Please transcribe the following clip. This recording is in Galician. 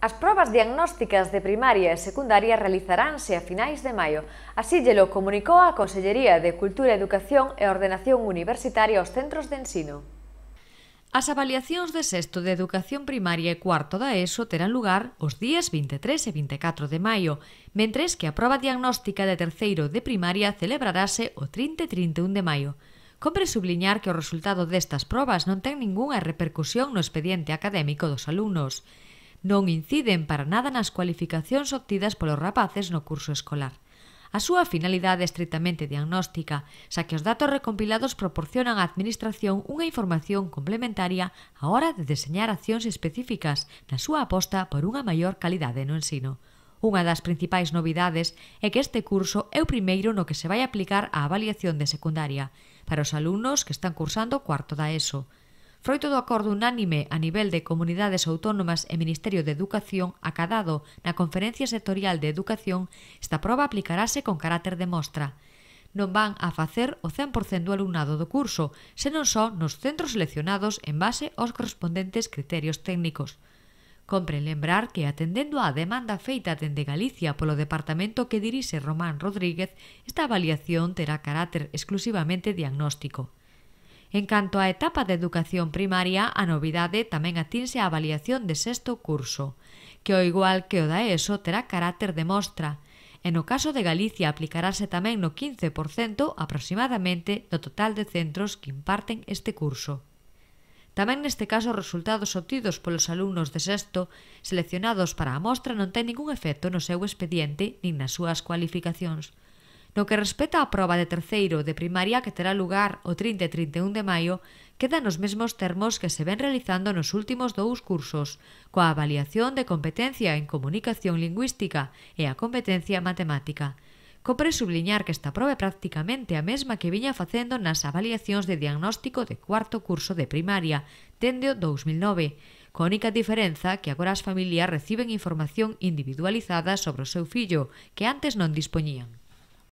As probas diagnósticas de primaria e secundaria realizaránse a finais de maio. Así llelo comunicou a Consellería de Cultura, Educación e Ordenación Universitaria aos centros de ensino. As avaliacións de sexto de educación primaria e cuarto da ESO terán lugar os días 23 e 24 de maio, mentres que a proba diagnóstica de terceiro de primaria celebrarase o 30 e 31 de maio. Compre subliñar que o resultado destas probas non ten ningunha repercusión no expediente académico dos alumnos non inciden para nada nas cualificacións obtidas polos rapaces no curso escolar. A súa finalidade é estritamente diagnóstica, xa que os datos recompilados proporcionan á Administración unha información complementaria á hora de deseñar accións específicas na súa aposta por unha maior calidade no ensino. Unha das principais novidades é que este curso é o primeiro no que se vai aplicar a avaliación de secundaria para os alumnos que están cursando cuarto da ESO. Froito do acordo unánime a nivel de comunidades autónomas e Ministerio de Educación acadado na Conferencia Sectorial de Educación, esta proba aplicarase con carácter de mostra. Non van a facer o 100% do alumnado do curso, senón só nos centros seleccionados en base aos correspondentes criterios técnicos. Compre lembrar que, atendendo á demanda feita dende Galicia polo departamento que dirixe Román Rodríguez, esta avaliación terá carácter exclusivamente diagnóstico. En canto á etapa de educación primaria, a novidade tamén atinse a avaliación de sexto curso, que ao igual que o da ESO terá carácter de mostra, e no caso de Galicia aplicarase tamén no 15% aproximadamente do total de centros que imparten este curso. Tamén neste caso os resultados obtidos polos alumnos de sexto seleccionados para a mostra non ten ningún efecto no seu expediente nin nas súas cualificacións. No que respecta á proba de terceiro de primaria que terá lugar o 30 e 31 de maio, quedan nos mesmos termos que se ven realizando nos últimos dous cursos, coa avaliación de competencia en comunicación lingüística e a competencia matemática. Compre subliñar que esta proba é prácticamente a mesma que viña facendo nas avaliacións de diagnóstico de cuarto curso de primaria, dende o 2009, coa única diferenza que agora as familias reciben información individualizada sobre o seu fillo, que antes non dispoñían.